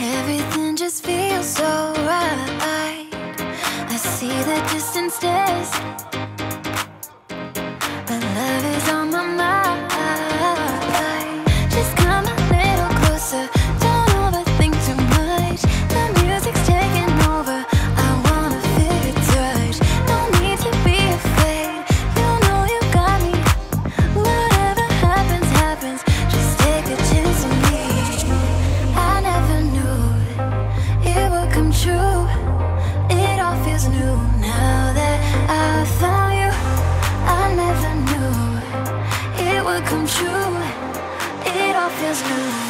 Everything just feels so right. I see the distance stares untrue. It all feels new now that I found you. I never knew it would come true. It all feels new.